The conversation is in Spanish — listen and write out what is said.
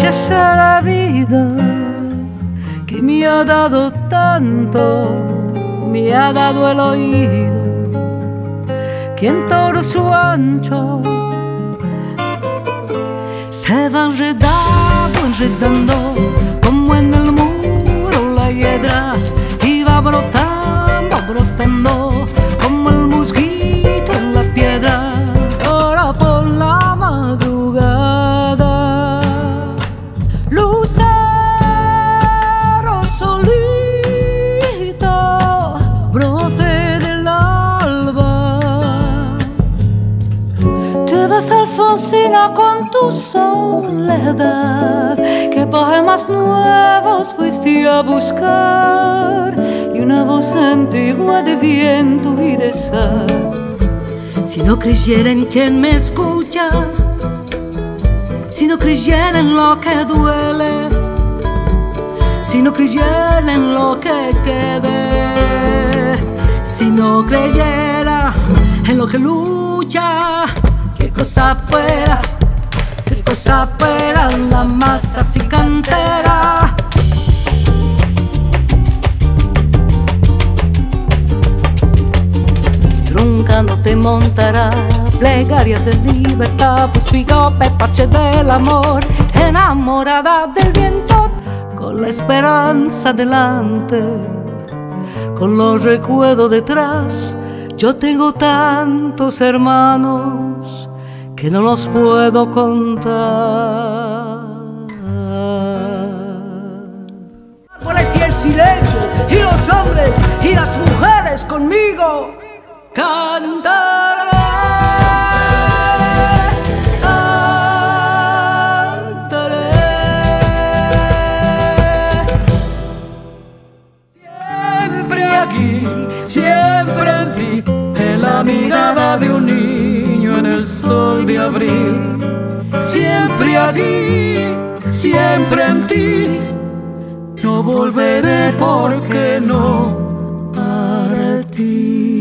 Gracias a la vida que me ha dado tanto, me ha dado el oído, que en todo su ancho se va enredando, enredando, como en el muro la hiedra, y va brotando, brotando, Alfonsina con tu soledad, que poemas nuevos fuiste a buscar y una voz antigua de viento y de sal. Si no creyera en quien me escucha, si no creyera en lo que duele, si no creyera en lo que quede, si no creyera en lo que lucha, qué cosa fuera, qué cosa fuera la masa si cantera. Roncando te montará plegaria de libertad, pues pepache del amor, enamorada del viento, con la esperanza delante, con los recuerdos detrás. Yo tengo tantos hermanos que no los puedo contar. árboles y el silencio, y los hombres y las mujeres conmigo cantarán. Siempre en ti, en la mirada de un niño el sol de abril. Siempre aquí, siempre en ti. No volveré porque no para ti.